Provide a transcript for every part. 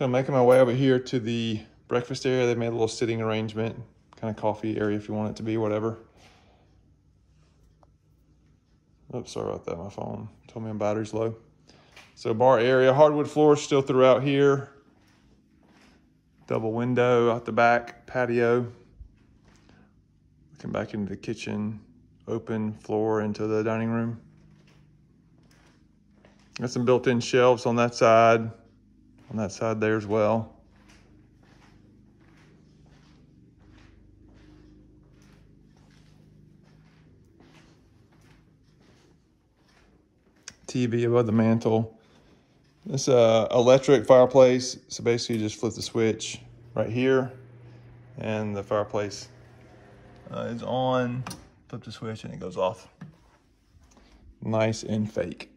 So I'm making my way over here to the breakfast area. They made a little sitting arrangement, kind of coffee area if you want it to be, whatever. Oops, sorry about that. My phone told me my battery's low. So bar area, hardwood floors still throughout here. Double window out the back, patio. Looking back into the kitchen, open floor into the dining room. Got some built-in shelves on that side, on that side there as well. TV above the mantle. This uh, electric fireplace, so basically you just flip the switch right here and the fireplace uh, is on, flip the switch and it goes off. Nice and fake.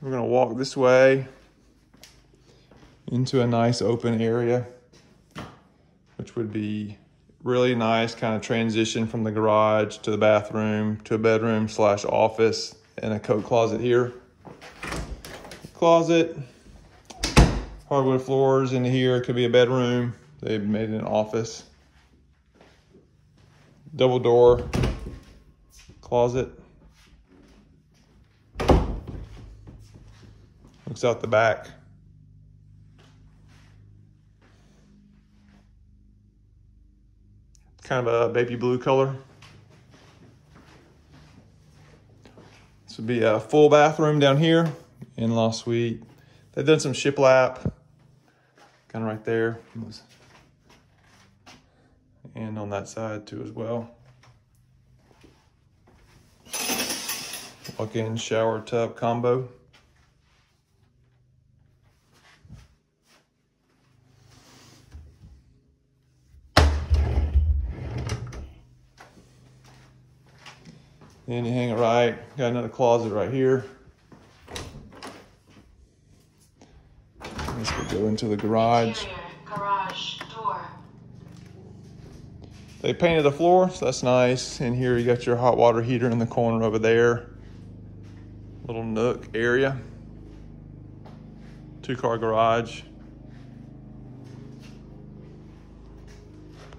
We're gonna walk this way into a nice open area, which would be really nice kind of transition from the garage to the bathroom to a bedroom slash office and a coat closet here. Closet, hardwood floors in here. Could be a bedroom. They made it an office. Double door closet. Looks out the back. kind of a baby blue color. This would be a full bathroom down here, in-law suite. They've done some shiplap, kind of right there. And on that side too as well. Walk-in shower tub combo. Then you hang it right. Got another closet right here. This would go into the garage. garage door. They painted the floor, so that's nice. And here you got your hot water heater in the corner over there. Little nook area. Two car garage.